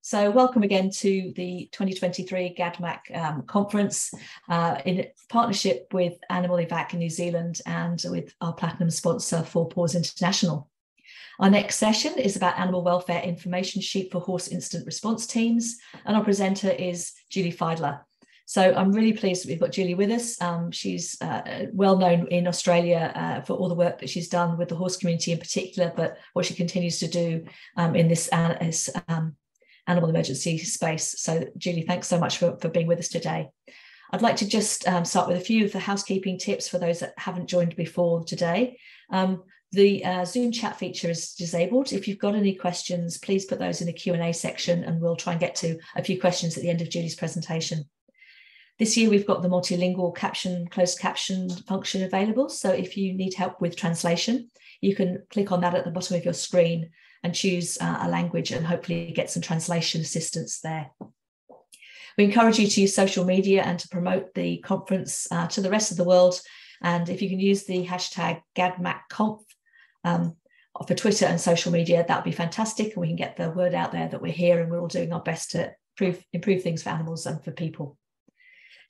So welcome again to the 2023 GADMAC um, conference uh, in partnership with Animal Evac in New Zealand and with our platinum sponsor, Four Paws International. Our next session is about animal welfare information sheet for horse incident response teams. And our presenter is Julie Fiedler. So I'm really pleased we've got Julie with us. Um, she's uh, well known in Australia uh, for all the work that she's done with the horse community in particular, but what she continues to do um, in this, uh, this um, animal emergency space. So Julie, thanks so much for, for being with us today. I'd like to just um, start with a few of the housekeeping tips for those that haven't joined before today. Um, the uh, Zoom chat feature is disabled. If you've got any questions, please put those in the Q&A section and we'll try and get to a few questions at the end of Julie's presentation. This year, we've got the multilingual caption, closed caption function available. So if you need help with translation, you can click on that at the bottom of your screen and choose uh, a language and hopefully get some translation assistance there. We encourage you to use social media and to promote the conference uh, to the rest of the world. And if you can use the hashtag GADMACConf um, for Twitter and social media, that would be fantastic. And we can get the word out there that we're here and we're all doing our best to improve, improve things for animals and for people.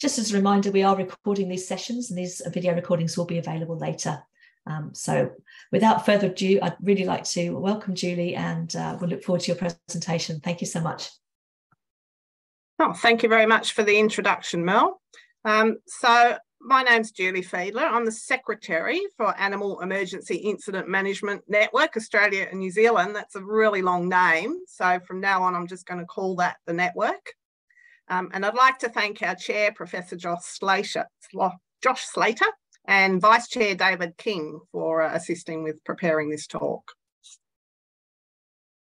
Just as a reminder, we are recording these sessions and these video recordings will be available later. Um, so without further ado, I'd really like to welcome Julie and uh, we'll look forward to your presentation. Thank you so much. Oh, thank you very much for the introduction, Mel. Um, so my name's Julie Fiedler. I'm the Secretary for Animal Emergency Incident Management Network, Australia and New Zealand. That's a really long name. So from now on, I'm just going to call that the network. Um, and I'd like to thank our chair, Professor Josh Slater, Josh Slater and Vice Chair David King for uh, assisting with preparing this talk.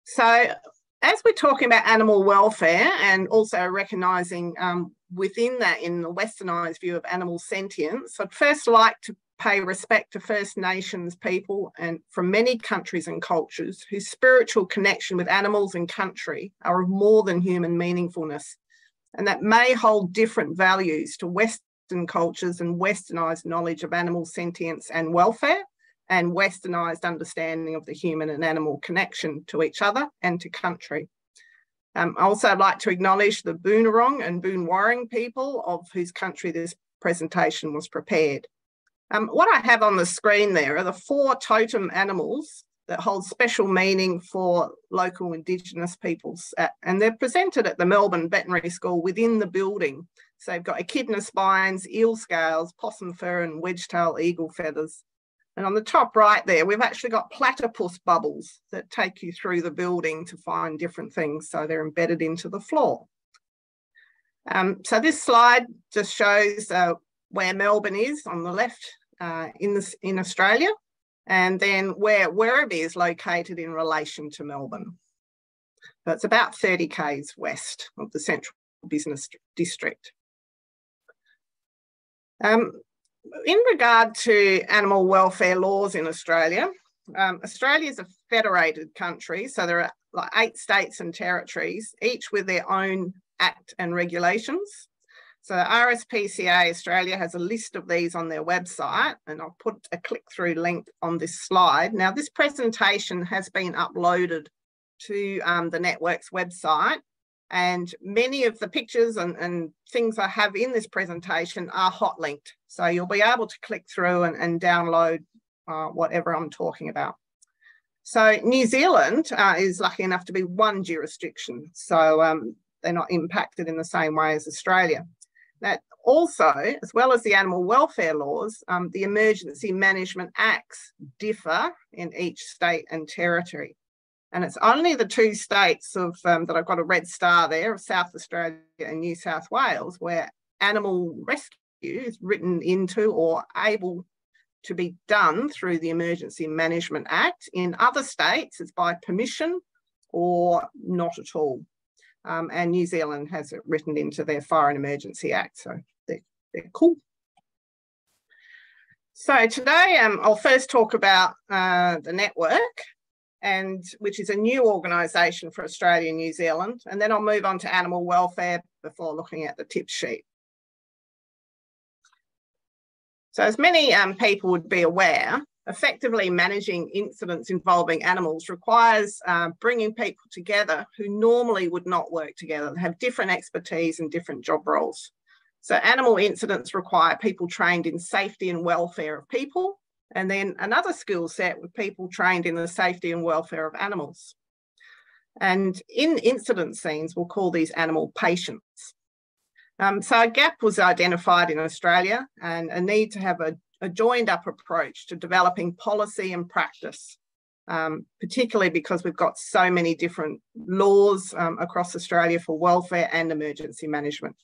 So as we're talking about animal welfare and also recognising um, within that in the westernised view of animal sentience, I'd first like to pay respect to First Nations people and from many countries and cultures whose spiritual connection with animals and country are of more than human meaningfulness and that may hold different values to Western cultures and Westernized knowledge of animal sentience and welfare, and Westernized understanding of the human and animal connection to each other and to country. Um, I also like to acknowledge the Boonwurrung and Boonwurrung people of whose country this presentation was prepared. Um, what I have on the screen there are the four totem animals that hold special meaning for local Indigenous peoples. At, and they're presented at the Melbourne Veterinary School within the building. So they've got echidna spines, eel scales, possum fur, and wedge-tail eagle feathers. And on the top right there, we've actually got platypus bubbles that take you through the building to find different things. So they're embedded into the floor. Um, so this slide just shows uh, where Melbourne is on the left uh, in, this, in Australia and then where Werribee is located in relation to Melbourne. So it's about 30 k's west of the central business district. Um, in regard to animal welfare laws in Australia, um, Australia is a federated country, so there are like eight states and territories, each with their own act and regulations. So RSPCA Australia has a list of these on their website and I'll put a click through link on this slide. Now this presentation has been uploaded to um, the network's website and many of the pictures and, and, things I have in this presentation are hot linked. So you'll be able to click through and, and download uh, whatever I'm talking about. So New Zealand uh, is lucky enough to be one jurisdiction. So um, they're not impacted in the same way as Australia. That also, as well as the animal welfare laws, um, the emergency management acts differ in each state and territory. And it's only the two states of um, that I've got a red star there of South Australia and New South Wales where animal rescue is written into or able to be done through the Emergency Management Act. In other states, it's by permission or not at all. Um, and New Zealand has it written into their Fire and Emergency Act, so they're, they're cool. So today um, I'll first talk about uh, the network, and which is a new organisation for Australia and New Zealand, and then I'll move on to animal welfare before looking at the tip sheet. So as many um, people would be aware, effectively managing incidents involving animals requires uh, bringing people together who normally would not work together, have different expertise and different job roles. So animal incidents require people trained in safety and welfare of people, and then another skill set with people trained in the safety and welfare of animals. And in incident scenes, we'll call these animal patients. Um, so a gap was identified in Australia and a need to have a, a joined up approach to developing policy and practice, um, particularly because we've got so many different laws um, across Australia for welfare and emergency management.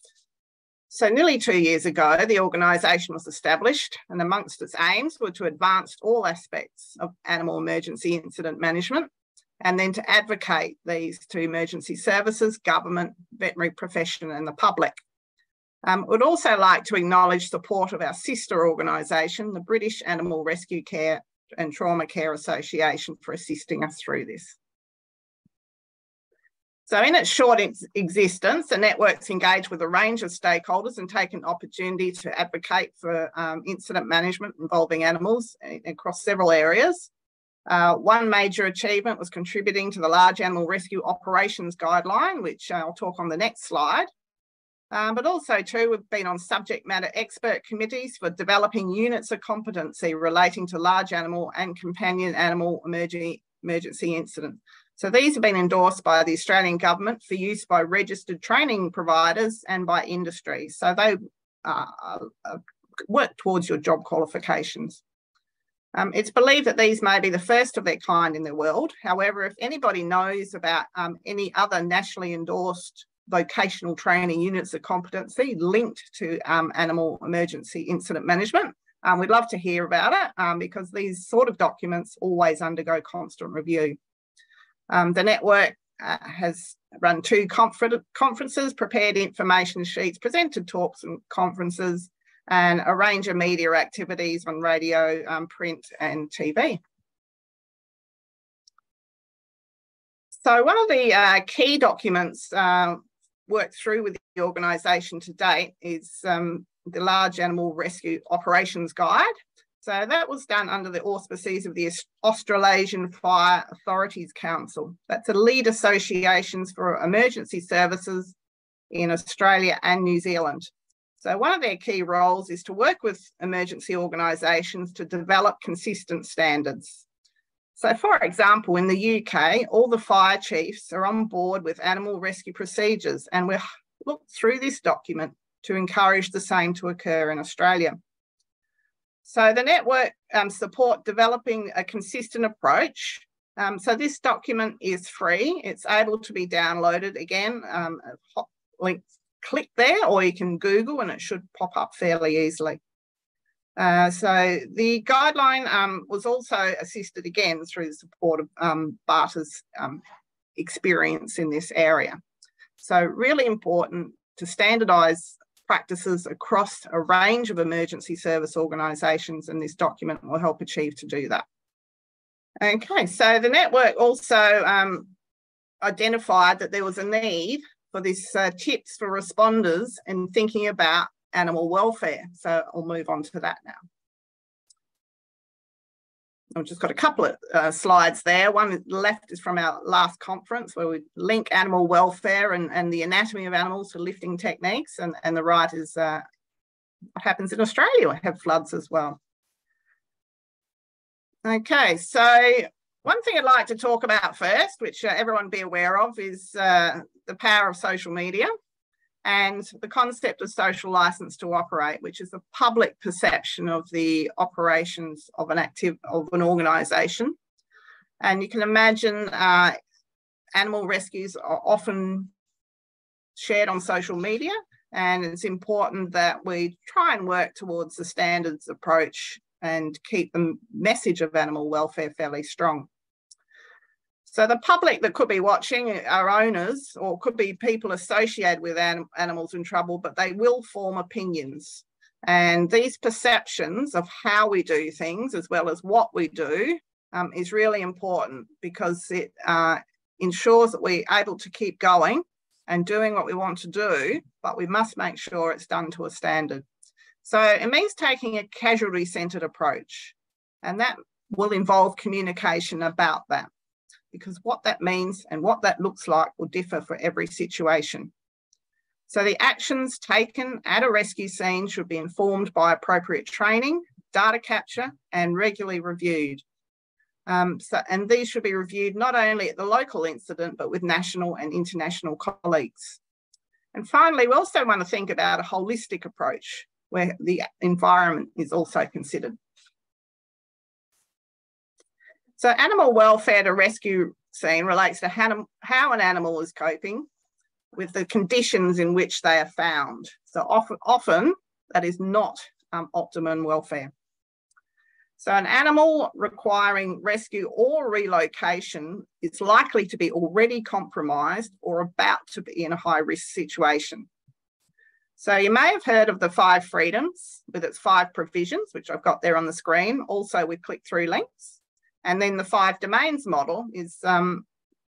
So nearly two years ago, the organisation was established and amongst its aims were to advance all aspects of animal emergency incident management and then to advocate these to emergency services, government, veterinary profession and the public. Um, would also like to acknowledge support of our sister organisation, the British Animal Rescue Care and Trauma Care Association for assisting us through this. So in its short ex existence, the network's engaged with a range of stakeholders and taken opportunity to advocate for um, incident management involving animals across several areas. Uh, one major achievement was contributing to the Large Animal Rescue Operations Guideline, which I'll talk on the next slide. Um, but also too, we've been on subject matter expert committees for developing units of competency relating to large animal and companion animal emergency, emergency incidents. So these have been endorsed by the Australian government for use by registered training providers and by industry. So they uh, uh, work towards your job qualifications. Um, it's believed that these may be the first of their kind in the world. However, if anybody knows about um, any other nationally endorsed vocational training units of competency linked to um, animal emergency incident management, um, we'd love to hear about it um, because these sort of documents always undergo constant review. Um, the network uh, has run two confer conferences, prepared information sheets, presented talks and conferences, and a range of media activities on radio, um, print, and TV. So one of the uh, key documents uh, worked through with the organisation to date is um, the Large Animal Rescue Operations Guide. So that was done under the auspices of the Australasian Fire Authorities Council. That's a lead associations for emergency services in Australia and New Zealand. So one of their key roles is to work with emergency organisations to develop consistent standards. So for example, in the UK, all the fire chiefs are on board with animal rescue procedures and we've looked through this document to encourage the same to occur in Australia. So the network um, support developing a consistent approach. Um, so this document is free. It's able to be downloaded again, um, link click there or you can Google and it should pop up fairly easily. Uh, so the guideline um, was also assisted again through the support of um, BARTA's um, experience in this area. So really important to standardise practices across a range of emergency service organisations, and this document will help achieve to do that. Okay, so the network also um, identified that there was a need for this uh, tips for responders and thinking about animal welfare. So I'll move on to that now. I've just got a couple of uh, slides there. One left is from our last conference where we link animal welfare and, and the anatomy of animals to lifting techniques. And, and the right is uh, what happens in Australia. We have floods as well. Okay, so one thing I'd like to talk about first, which uh, everyone be aware of, is uh, the power of social media and the concept of social license to operate, which is the public perception of the operations of an active of an organisation. And you can imagine uh, animal rescues are often shared on social media, and it's important that we try and work towards the standards approach and keep the message of animal welfare fairly strong. So the public that could be watching are owners or could be people associated with anim animals in trouble, but they will form opinions. And these perceptions of how we do things as well as what we do um, is really important because it uh, ensures that we're able to keep going and doing what we want to do, but we must make sure it's done to a standard. So it means taking a casualty centred approach. And that will involve communication about that because what that means and what that looks like will differ for every situation. So the actions taken at a rescue scene should be informed by appropriate training, data capture, and regularly reviewed. Um, so, and these should be reviewed not only at the local incident, but with national and international colleagues. And finally, we also want to think about a holistic approach where the environment is also considered. So animal welfare to rescue scene relates to how, how an animal is coping with the conditions in which they are found. So often, often that is not um, optimum welfare. So an animal requiring rescue or relocation is likely to be already compromised or about to be in a high risk situation. So you may have heard of the five freedoms with its five provisions, which I've got there on the screen, also with click-through links. And then the five domains model is um,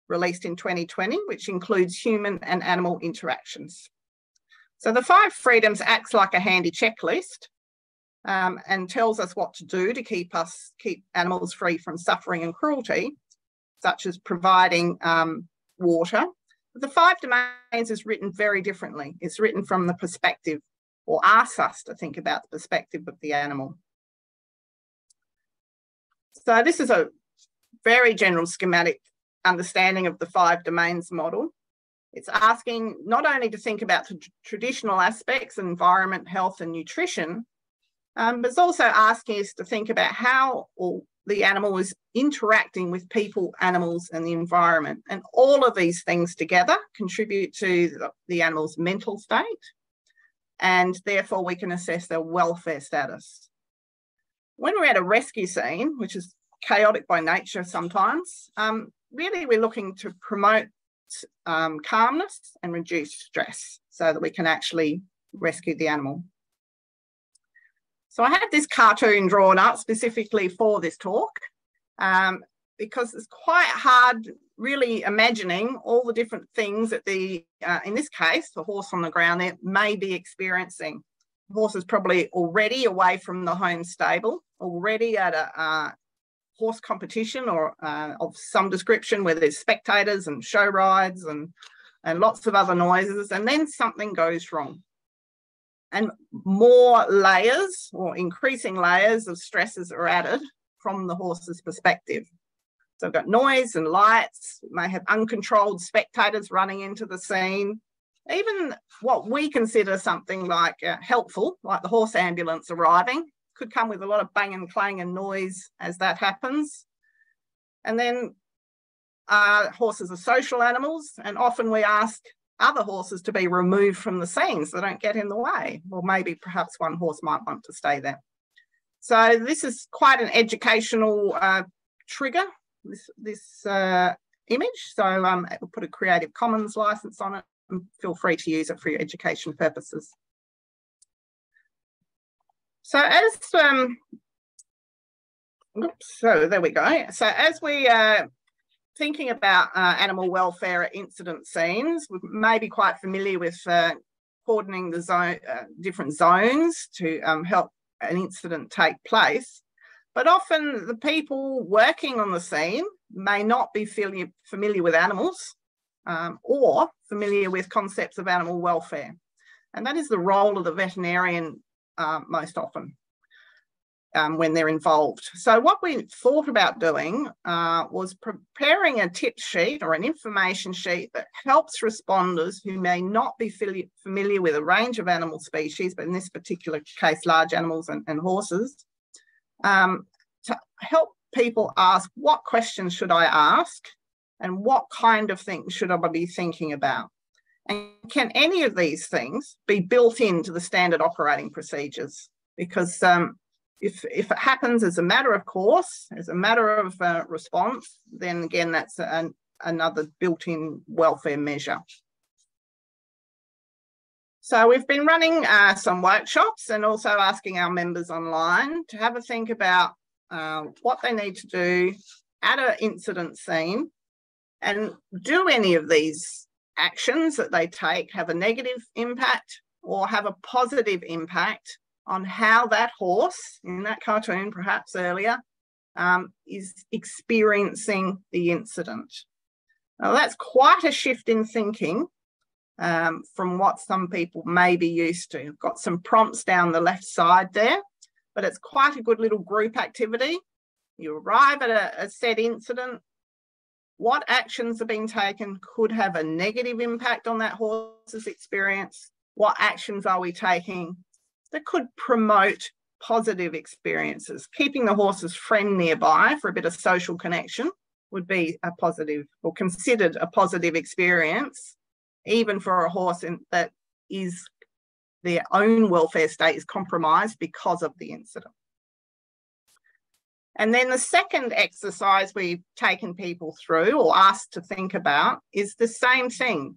released in 2020, which includes human and animal interactions. So the five freedoms acts like a handy checklist um, and tells us what to do to keep us keep animals free from suffering and cruelty, such as providing um, water. The five domains is written very differently. It's written from the perspective or asks us to think about the perspective of the animal. So this is a very general schematic understanding of the five domains model. It's asking not only to think about the traditional aspects, environment, health, and nutrition, um, but it's also asking us to think about how the animal is interacting with people, animals, and the environment. And all of these things together contribute to the, the animal's mental state, and therefore we can assess their welfare status. When we're at a rescue scene, which is chaotic by nature sometimes, um, really we're looking to promote um, calmness and reduce stress so that we can actually rescue the animal. So I had this cartoon drawn up specifically for this talk um, because it's quite hard really imagining all the different things that the, uh, in this case, the horse on the ground there may be experiencing. The horse is probably already away from the home stable, already at a, uh, horse competition or uh, of some description where there's spectators and show rides and, and lots of other noises, and then something goes wrong. And more layers or increasing layers of stresses are added from the horse's perspective. So I've got noise and lights, may have uncontrolled spectators running into the scene. Even what we consider something like uh, helpful, like the horse ambulance arriving, could come with a lot of bang and clang and noise as that happens. And then uh, horses are social animals, and often we ask other horses to be removed from the scene so they don't get in the way. Or maybe perhaps one horse might want to stay there. So this is quite an educational uh, trigger, this, this uh, image. So um, will put a Creative Commons license on it and feel free to use it for your education purposes. So as um, oops, so there we go. So as we are uh, thinking about uh, animal welfare at incident scenes, we may be quite familiar with uh, coordinating the zone, uh, different zones to um, help an incident take place. But often the people working on the scene may not be familiar, familiar with animals um, or familiar with concepts of animal welfare. And that is the role of the veterinarian uh, most often um, when they're involved. So what we thought about doing uh, was preparing a tip sheet or an information sheet that helps responders who may not be familiar with a range of animal species, but in this particular case, large animals and, and horses, um, to help people ask what questions should I ask and what kind of things should I be thinking about. And can any of these things be built into the standard operating procedures? Because um, if, if it happens as a matter of course, as a matter of uh, response, then again, that's an, another built-in welfare measure. So we've been running uh, some workshops and also asking our members online to have a think about uh, what they need to do at an incident scene and do any of these actions that they take have a negative impact or have a positive impact on how that horse in that cartoon, perhaps earlier, um, is experiencing the incident. Now, that's quite a shift in thinking um, from what some people may be used to. I've got some prompts down the left side there, but it's quite a good little group activity. You arrive at a, a set incident. What actions are being taken could have a negative impact on that horse's experience. What actions are we taking that could promote positive experiences? Keeping the horse's friend nearby for a bit of social connection would be a positive or considered a positive experience, even for a horse in, that is their own welfare state is compromised because of the incident. And then the second exercise we've taken people through or asked to think about is the same thing.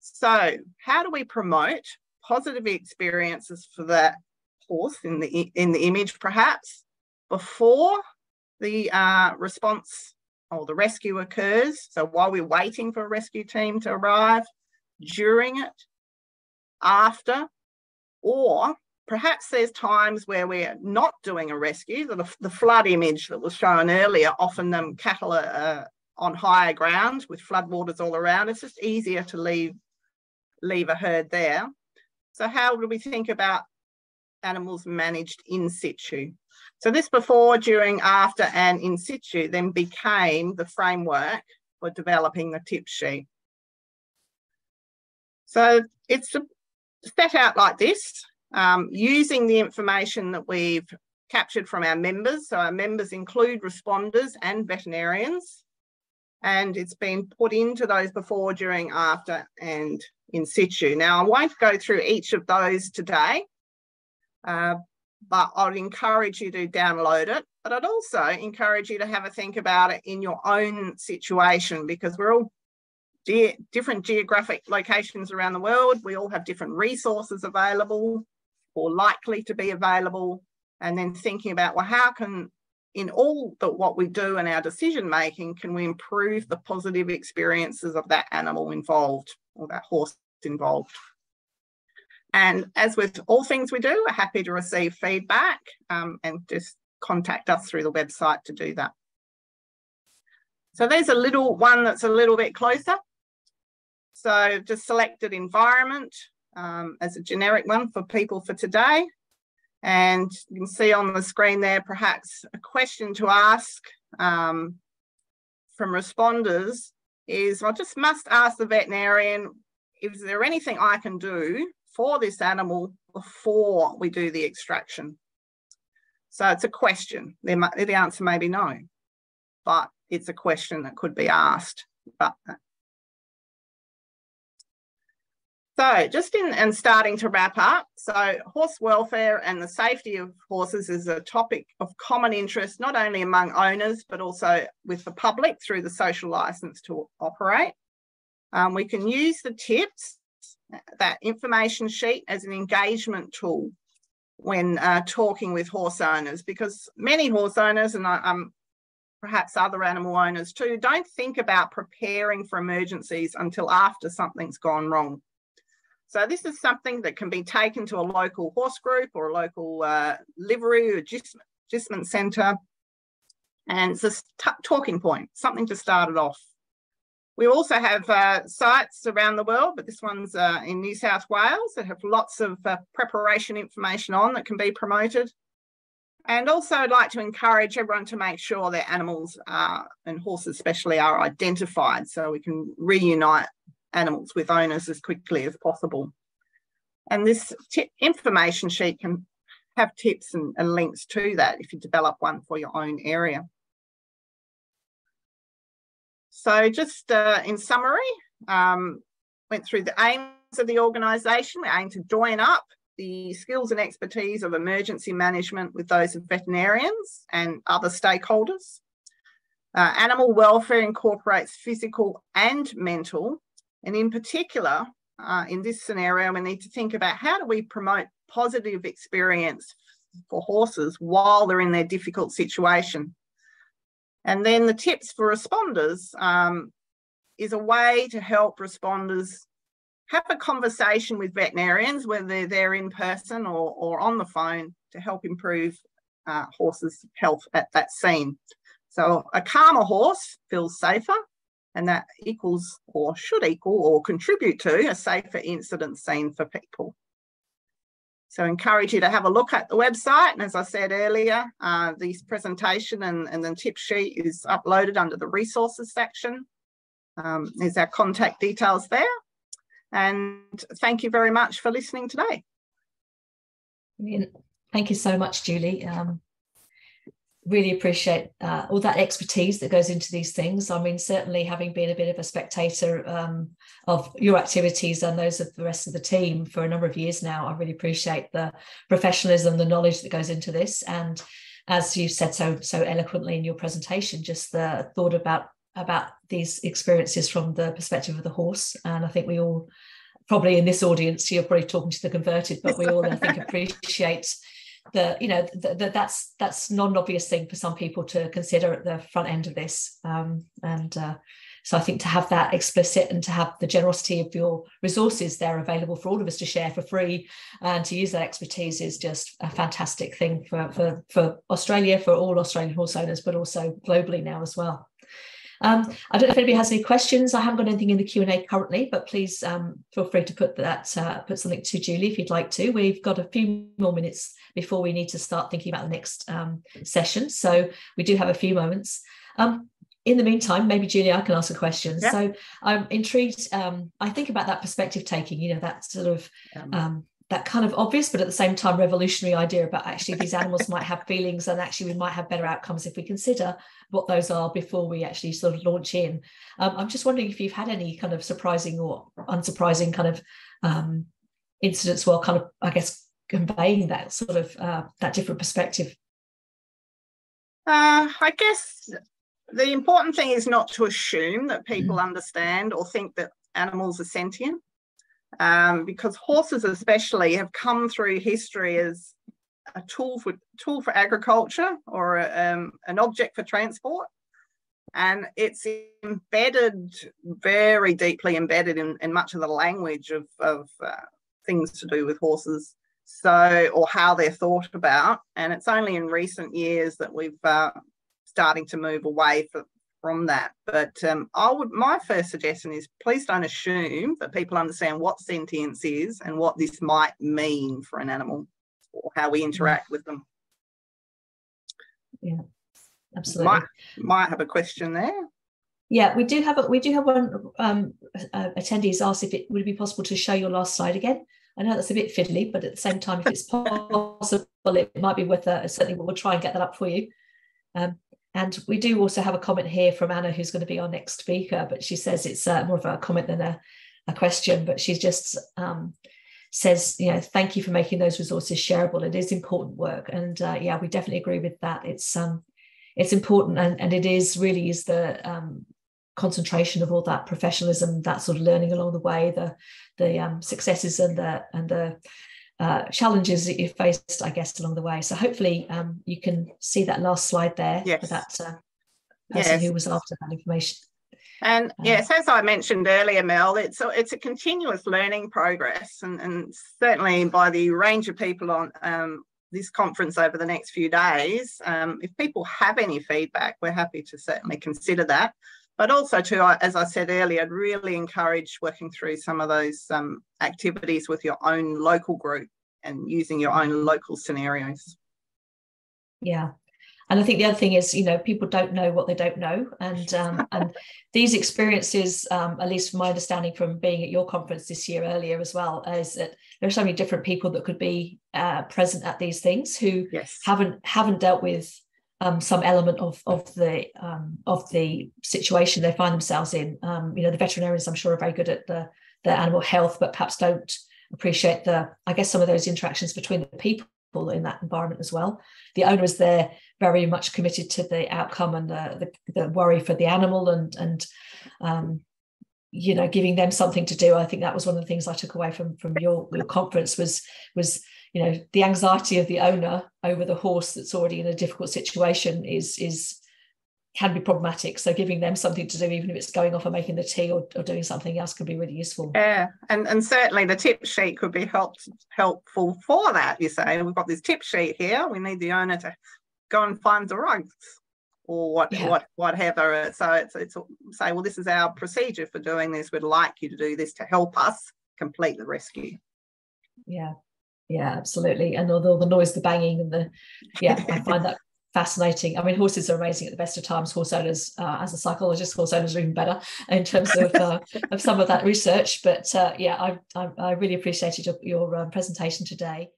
So, how do we promote positive experiences for that horse in the in the image, perhaps before the uh, response or the rescue occurs. So while we're waiting for a rescue team to arrive, during it, after, or perhaps there's times where we're not doing a rescue. The, the flood image that was shown earlier, often them cattle are uh, on higher ground with floodwaters all around. It's just easier to leave, leave a herd there. So how do we think about animals managed in situ? So this before, during, after, and in situ then became the framework for developing the tip sheet. So it's set out like this, um, using the information that we've captured from our members. So our members include responders and veterinarians. And it's been put into those before, during, after, and in situ. Now, I won't go through each of those today. Uh, but I'd encourage you to download it. But I'd also encourage you to have a think about it in your own situation because we're all different geographic locations around the world. We all have different resources available or likely to be available. And then thinking about, well, how can, in all that what we do in our decision making, can we improve the positive experiences of that animal involved or that horse involved? And as with all things we do, we're happy to receive feedback um, and just contact us through the website to do that. So there's a little one that's a little bit closer. So just selected environment um, as a generic one for people for today. And you can see on the screen there, perhaps a question to ask um, from responders is, I just must ask the veterinarian, is there anything I can do for this animal before we do the extraction? So it's a question. the answer may be no, but it's a question that could be asked. But so just in and starting to wrap up, so horse welfare and the safety of horses is a topic of common interest, not only among owners, but also with the public through the social license to operate. Um, we can use the tips that information sheet as an engagement tool when uh, talking with horse owners because many horse owners and um, perhaps other animal owners too don't think about preparing for emergencies until after something's gone wrong. So this is something that can be taken to a local horse group or a local uh, livery or agistment centre and it's a talking point, something to start it off. We also have uh, sites around the world, but this one's uh, in New South Wales that have lots of uh, preparation information on that can be promoted. And also I'd like to encourage everyone to make sure their animals are, and horses especially are identified so we can reunite animals with owners as quickly as possible. And this information sheet can have tips and, and links to that if you develop one for your own area. So just uh, in summary, um, went through the aims of the organisation. We aim to join up the skills and expertise of emergency management with those of veterinarians and other stakeholders. Uh, animal welfare incorporates physical and mental, and in particular, uh, in this scenario, we need to think about how do we promote positive experience for horses while they're in their difficult situation. And then the tips for responders um, is a way to help responders have a conversation with veterinarians, whether they're in person or, or on the phone, to help improve uh, horses' health at that scene. So a calmer horse feels safer, and that equals or should equal or contribute to a safer incident scene for people. So I encourage you to have a look at the website. And as I said earlier, uh, this presentation and, and the tip sheet is uploaded under the resources section. Um, there's our contact details there. And thank you very much for listening today. Thank you so much, Julie. Um, really appreciate uh, all that expertise that goes into these things. I mean, certainly having been a bit of a spectator um, of your activities and those of the rest of the team for a number of years now, I really appreciate the professionalism, the knowledge that goes into this, and as you said so so eloquently in your presentation, just the thought about about these experiences from the perspective of the horse. And I think we all probably in this audience, you're probably talking to the converted, but we all I think appreciate the you know that that's that's not an obvious thing for some people to consider at the front end of this um, and uh, so I think to have that explicit and to have the generosity of your resources there available for all of us to share for free and to use that expertise is just a fantastic thing for, for, for Australia, for all Australian horse owners, but also globally now as well. Um, I don't know if anybody has any questions. I haven't got anything in the Q&A currently, but please um, feel free to put that, uh, put something to Julie if you'd like to. We've got a few more minutes before we need to start thinking about the next um, session. So we do have a few moments. Um, in the meantime, maybe Julie, I can ask a question. Yeah. So I'm intrigued. Um, I think about that perspective taking, you know, that sort of um, that kind of obvious, but at the same time revolutionary idea about actually these animals might have feelings and actually we might have better outcomes if we consider what those are before we actually sort of launch in. Um, I'm just wondering if you've had any kind of surprising or unsurprising kind of um, incidents while kind of, I guess, conveying that sort of uh, that different perspective. Uh, I guess the important thing is not to assume that people mm. understand or think that animals are sentient um, because horses especially have come through history as a tool for tool for agriculture or a, um, an object for transport. And it's embedded very deeply embedded in, in much of the language of, of uh, things to do with horses. So or how they're thought about. And it's only in recent years that we've uh, starting to move away for, from that. But um, I would my first suggestion is please don't assume that people understand what sentience is and what this might mean for an animal or how we interact with them. Yeah, absolutely. Might, might have a question there. Yeah, we do have a, we do have one um, uh, attendees asked if it would it be possible to show your last slide again. I know that's a bit fiddly, but at the same time, if it's possible, it might be worth a, certainly we'll try and get that up for you. Um, and we do also have a comment here from Anna, who's going to be our next speaker, but she says it's uh, more of a comment than a, a question. But she just um, says, you know, thank you for making those resources shareable. It is important work, and uh, yeah, we definitely agree with that. It's um, it's important, and and it is really is the um, concentration of all that professionalism, that sort of learning along the way, the the um, successes and the and the uh, challenges that you faced, I guess, along the way. So hopefully um, you can see that last slide there yes. for that uh, person yes. who was after that information. And um, yes, as I mentioned earlier, Mel, it's a, it's a continuous learning progress, and, and certainly by the range of people on um, this conference over the next few days, um, if people have any feedback, we're happy to certainly consider that but also to, as I said earlier, I'd really encourage working through some of those um, activities with your own local group and using your own local scenarios. Yeah. And I think the other thing is, you know, people don't know what they don't know, and um, and these experiences, um, at least from my understanding from being at your conference this year earlier as well, is that there are so many different people that could be uh, present at these things who yes. haven't haven't dealt with um, some element of of the um, of the situation they find themselves in. Um, you know, the veterinarians, I'm sure, are very good at the the animal health, but perhaps don't appreciate the, I guess, some of those interactions between the people in that environment as well. The owner is there very much committed to the outcome and the the, the worry for the animal and and um, you know giving them something to do. I think that was one of the things I took away from from your your conference was was you know the anxiety of the owner over the horse that's already in a difficult situation is is can be problematic. So giving them something to do, even if it's going off and making the tea or, or doing something else, could be really useful. Yeah, and and certainly the tip sheet could be help, helpful for that. You say we've got this tip sheet here. We need the owner to go and find the rugs or what yeah. what whatever. So it's it's say, well, this is our procedure for doing this. We'd like you to do this to help us complete the rescue. Yeah, yeah, absolutely. And although the noise, the banging, and the yeah, I find that fascinating. I mean, horses are amazing at the best of times. Horse owners, uh, as a psychologist, horse owners are even better in terms of uh, of some of that research. But uh, yeah, I, I, I really appreciated your, your um, presentation today.